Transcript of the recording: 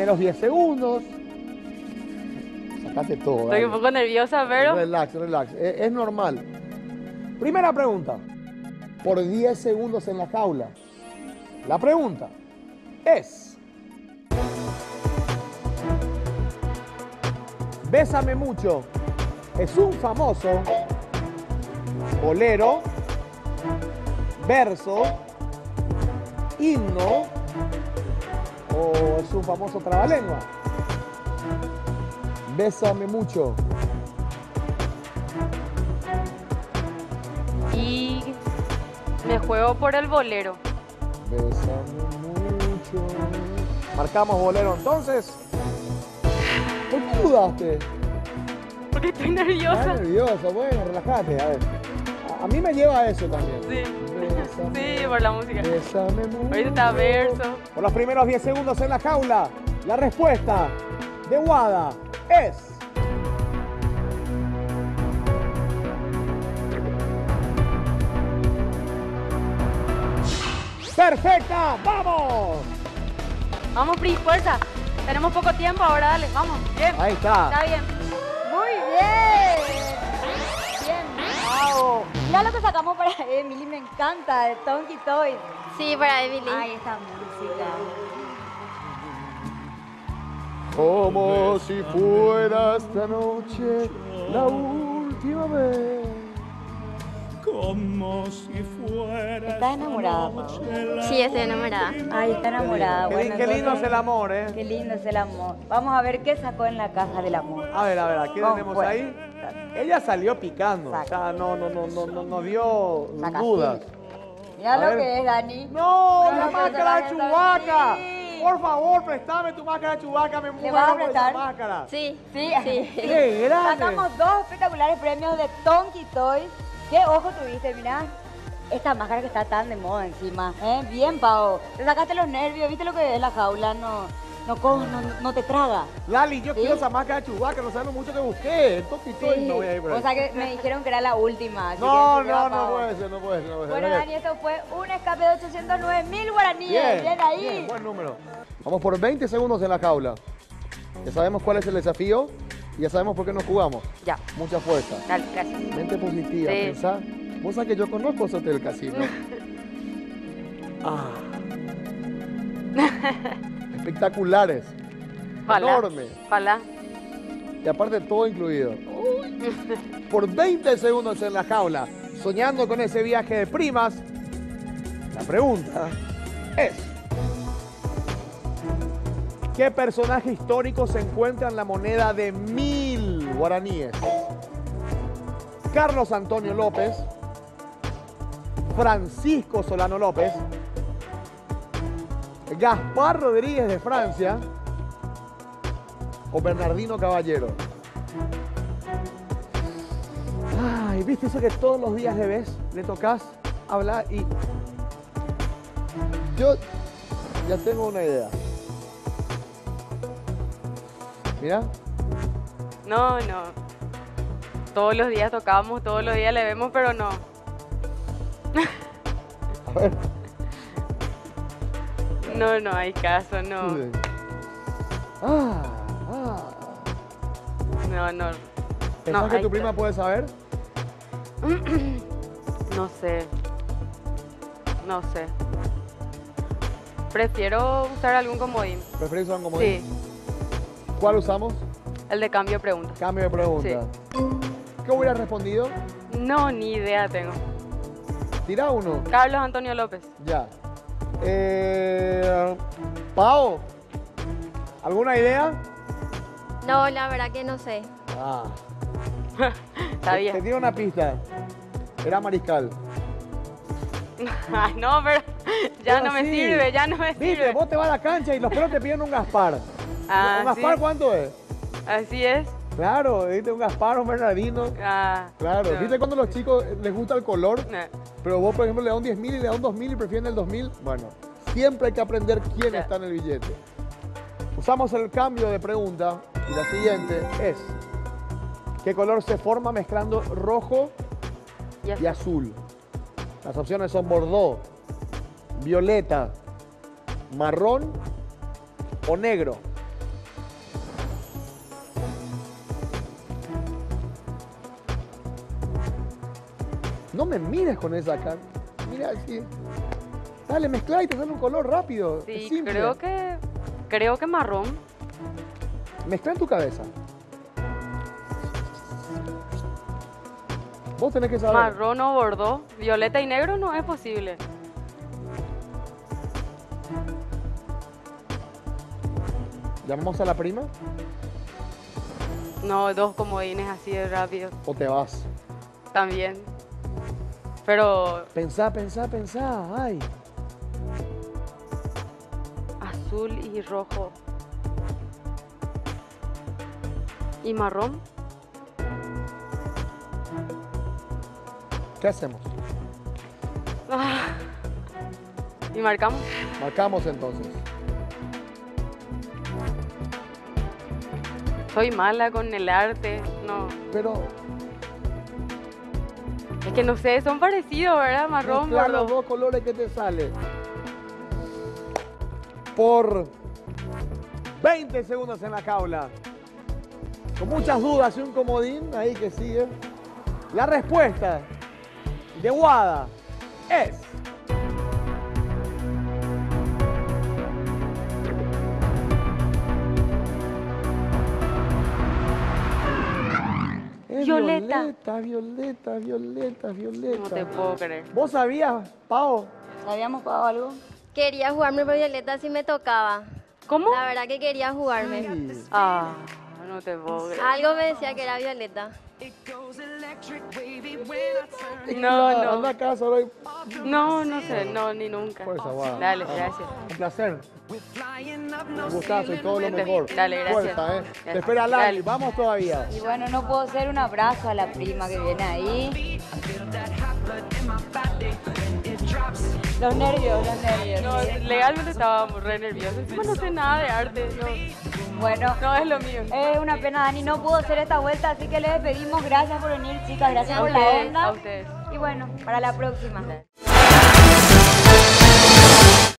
primeros 10 segundos. Sacate todo. Estoy dale. un poco nerviosa, pero... Relax, relax. Es, es normal. Primera pregunta. Por 10 segundos en la jaula. La pregunta es... Bésame mucho. Es un famoso bolero, verso, himno o es un famoso trabalengua. Bésame mucho. Y me juego por el bolero. Bésame mucho. Marcamos bolero entonces. ¿Por qué dudaste? Porque estoy Estás nerviosa. nervioso, bueno, relájate, a ver. A, mí me lleva a eso también. Sí. Bésame, Sí, por la música. bésame mucho. Ahorita está verso. Por los primeros 10 segundos en la jaula, la respuesta de Wada es. ¡Perfecta! ¡Vamos! Vamos, Pri, fuerza. Tenemos poco tiempo ahora, dale, vamos. Bien. Ahí está. Está bien. Mira lo que sacamos para Emily, me encanta, de Tonky Toys. Sí, para Emily. Ay, esta música. Como si fuera esta noche la última vez. Como si fuera ¿Estás enamorada, Pau? Sí, estoy enamorada. Ay, está enamorada. Qué, Bueno, qué lindo es el amor, ¿eh? Qué lindo es el amor. Vamos a ver qué sacó en la caja del amor. A ver, a ver, aquí Vamos, tenemos pues. ahí. Ella salió picando, o sea, no, no, no, no, no, no dio Saca dudas. Mira lo ver. que es, Dani. ¡No! ¡La máscara de Chubaca! Por favor, préstame tu máscara de Chubaca, me muero a por esa máscara. Sí. Sí, Sí. ¡Qué grande! Sacamos dos espectaculares premios de Tonky Toys. ¿Qué ojo tuviste, mirá? Esta máscara que está tan de moda encima. ¿eh? Bien, Pau. Te sacaste los nervios, ¿viste lo que es la jaula? No, no, co- no, no te traga. Lali, yo ¿Sí? quiero esa máscara de Chubaca, no sabes lo mucho que busqué. No voy a ir por ahí. O sea que me dijeron que era la última. así No, que no, no puede ser, no puede ser. No puede ser. Bueno. Dani, esto fue un escape de 809 mil guaraníes. Bien, ahí. bien, buen número. Vamos por 20 segundos en la jaula. Ya sabemos cuál es el desafío y ya sabemos por qué nos jugamos. Ya, Mucha fuerza. dale, gracias. Mente positiva, Sí. pensá. Vos sabés que yo conozco ese hotel casino. ah. Espectaculares. Ojalá. Enorme. Y aparte todo incluido. Por 20 segundos en la jaula, soñando con ese viaje de primas, la pregunta es, ¿qué personaje histórico se encuentra en la moneda de mil guaraníes? Carlos Antonio López, Francisco Solano López, Gaspar Rodríguez de Francia o Bernardino Caballero. Ay, ¿viste eso que todos los días le ves? Le tocas hablar y... Yo ya tengo una idea. Mira, No, no. Todos los días tocábamos, todos los días le vemos, pero no. a ver. No, no hay caso, no. Ah, ah. No, no. ¿Pensás No, que tu prima puede saber? No sé. No sé. Prefiero usar algún comodín. ¿Preferís usar un Sí, comodín? ¿Cuál usamos? el de cambio de preguntas. Cambio de pregunta. ¿Qué hubiera respondido? No, ni idea tengo. Tira uno. Carlos Antonio López. Ya. Eh, Pau, ¿alguna idea? No, la verdad que no sé. Ah. Está Te bien. tiro una pista. Era mariscal. Ay, no, pero ya Pero no me sí. sirve, ya no me Viste, sirve. vos te vas a la cancha y los perros te piden un Gaspar. Ah, ¿Un Gaspar ¿sí? cuánto es? Así es. Claro, viste, un Gaspar, un Bernardino. Ah, Claro, no. ¿viste cuando los chicos les gusta el color? No. Pero vos, por ejemplo, le das un 10.000 y le das un 2.000 y prefieren el 2.000. Bueno, siempre hay que aprender quién está en el billete. Usamos el cambio de pregunta y la siguiente es, ¿qué color se forma mezclando rojo y azul? Las opciones son bordeaux, violeta, marrón o negro. No me mires con esa cara. Mira así. Dale, mezcla y te sale un color rápido. es Sí, simple. creo que. Creo que marrón. Mezcla en tu cabeza. Vos tenés que saber. Marrón o bordó. Violeta y negro no es posible. ¿Llamamos a la prima No, dos comodines así de rápido. o te vas? También. Pero Pensá, pensá, pensá. Ay. azul y rojo. ¿Y marrón? ¿Qué hacemos? Ah. ¿Y marcamos? Marcamos entonces. Soy mala con el arte. No. Pero Es que no sé, son parecidos, ¿verdad? Marrón, mezcla los dos colores que te sale. Por 20 segundos en la jaula. Con muchas dudas y un comodín ahí que sigue. La respuesta de Wada es. Violeta. Violeta, Violeta, Violeta, Violeta. No te puedo creer. ¿Vos sabías, Pau? ¿Habíamos pagado algo? Quería jugarme por Violeta si me tocaba. ¿Cómo? La verdad que quería jugarme. Sí. Ah, no te puedo creer. Algo me decía que era Violeta. No, no. Anda. No, no sé, no, ni nunca. Fuerza, Wada. Dale, gracias. Un placer. Un gustazo y todo lo mejor. Dale, gracias. Fuerza, ¿eh? Gracias. Te espera Lali. Dale. Vamos todavía. Y bueno, no puedo hacer un abrazo a la prima que viene ahí. Los nervios, los nervios. No, legalmente estaba re nerviosa. Encima no sé nada de arte. No, Bueno, no es lo mío. es una pena, Dani, no puedo hacer esta vuelta, así que les pedimos gracias por venir, chicas, gracias A por la onda. a ustedes. Y bueno, para la próxima.